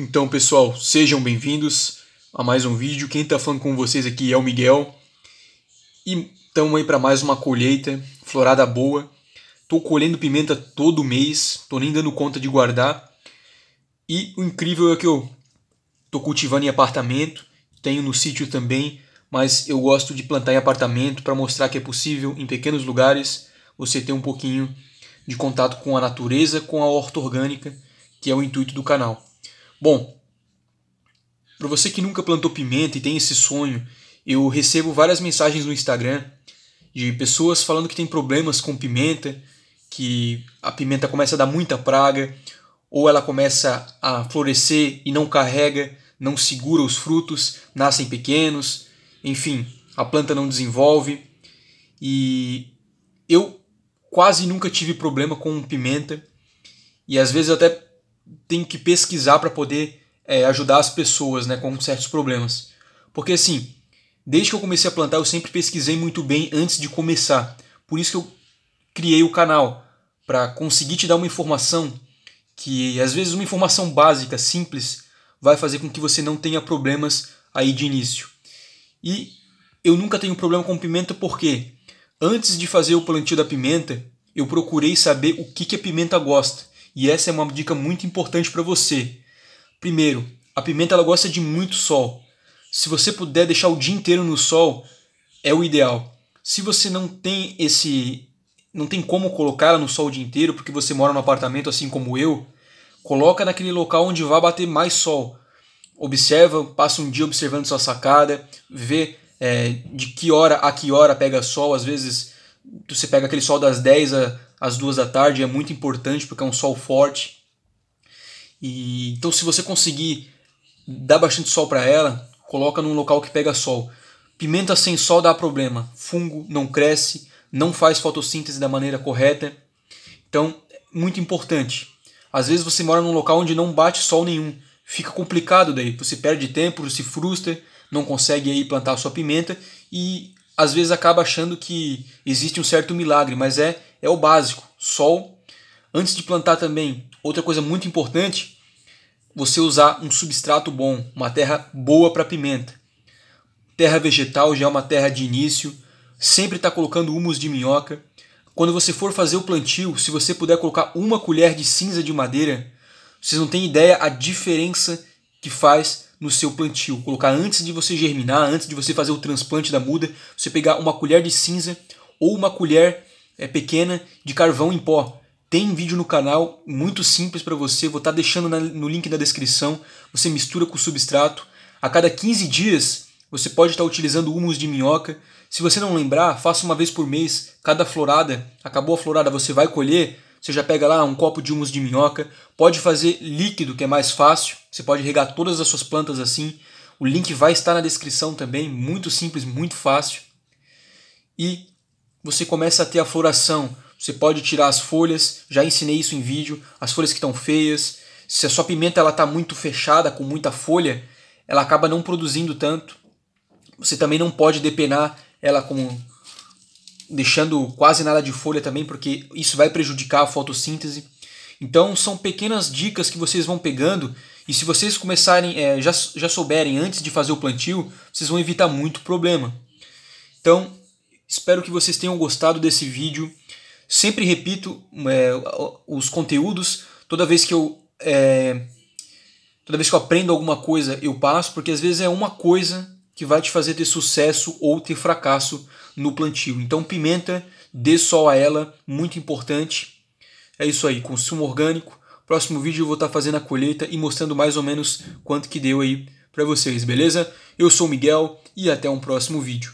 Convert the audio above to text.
Então, pessoal, sejam bem-vindos a mais um vídeo. Quem está falando com vocês aqui é o Miguel. E estamos aí para mais uma colheita, florada boa. Estou colhendo pimenta todo mês, estou nem dando conta de guardar. E o incrível é que eu estou cultivando em apartamento, tenho no sítio também, mas eu gosto de plantar em apartamento para mostrar que é possível em pequenos lugares você ter um pouquinho de contato com a natureza, com a horta orgânica, que é o intuito do canal. Bom, para você que nunca plantou pimenta e tem esse sonho, eu recebo várias mensagens no Instagram de pessoas falando que tem problemas com pimenta, que a pimenta começa a dar muita praga, ou ela começa a florescer e não carrega, não segura os frutos, nascem pequenos, enfim, a planta não desenvolve. E eu quase nunca tive problema com pimenta e às vezes até tenho que pesquisar para poder é, ajudar as pessoas né, com certos problemas. Porque assim, desde que eu comecei a plantar, eu sempre pesquisei muito bem antes de começar. Por isso que eu criei o canal, para conseguir te dar uma informação que às vezes uma informação básica, simples, vai fazer com que você não tenha problemas aí de início. E eu nunca tenho problema com pimenta porque Antes de fazer o plantio da pimenta, eu procurei saber o que, que a pimenta gosta. E essa é uma dica muito importante para você. Primeiro, a pimenta ela gosta de muito sol. Se você puder deixar o dia inteiro no sol, é o ideal. Se você não tem esse não tem como colocá-la no sol o dia inteiro, porque você mora no apartamento assim como eu, coloca naquele local onde vai bater mais sol. Observa, passa um dia observando sua sacada, vê é, de que hora a que hora pega sol, às vezes você pega aquele sol das 10 às 2 da tarde, é muito importante porque é um sol forte. E então se você conseguir dar bastante sol para ela, coloca num local que pega sol. Pimenta sem sol dá problema, fungo não cresce, não faz fotossíntese da maneira correta. Então, muito importante. Às vezes você mora num local onde não bate sol nenhum, fica complicado daí, você perde tempo, se frustra, não consegue aí plantar a sua pimenta e às vezes acaba achando que existe um certo milagre, mas é, é o básico, sol. Antes de plantar também, outra coisa muito importante, você usar um substrato bom, uma terra boa para pimenta. Terra vegetal já é uma terra de início, sempre está colocando humus de minhoca. Quando você for fazer o plantio, se você puder colocar uma colher de cinza de madeira, vocês não têm ideia a diferença que faz no seu plantio. Colocar antes de você germinar, antes de você fazer o transplante da muda, você pegar uma colher de cinza ou uma colher é, pequena de carvão em pó. Tem vídeo no canal muito simples para você, vou estar tá deixando na, no link da descrição. Você mistura com o substrato. A cada 15 dias você pode estar tá utilizando humus de minhoca. Se você não lembrar, faça uma vez por mês. Cada florada, acabou a florada, você vai colher você já pega lá um copo de humus de minhoca, pode fazer líquido, que é mais fácil. Você pode regar todas as suas plantas assim. O link vai estar na descrição também, muito simples, muito fácil. E você começa a ter a floração. Você pode tirar as folhas, já ensinei isso em vídeo, as folhas que estão feias. Se a sua pimenta ela está muito fechada, com muita folha, ela acaba não produzindo tanto. Você também não pode depenar ela com deixando quase nada de folha também, porque isso vai prejudicar a fotossíntese. Então são pequenas dicas que vocês vão pegando e se vocês começarem, é, já, já souberem antes de fazer o plantio, vocês vão evitar muito problema. Então, espero que vocês tenham gostado desse vídeo. Sempre repito é, os conteúdos, toda vez que eu é, toda vez que eu aprendo alguma coisa eu passo, porque às vezes é uma coisa que vai te fazer ter sucesso ou ter fracasso no plantio. Então, pimenta, dê sol a ela, muito importante. É isso aí, consumo orgânico. Próximo vídeo eu vou estar fazendo a colheita e mostrando mais ou menos quanto que deu aí para vocês, beleza? Eu sou o Miguel e até um próximo vídeo.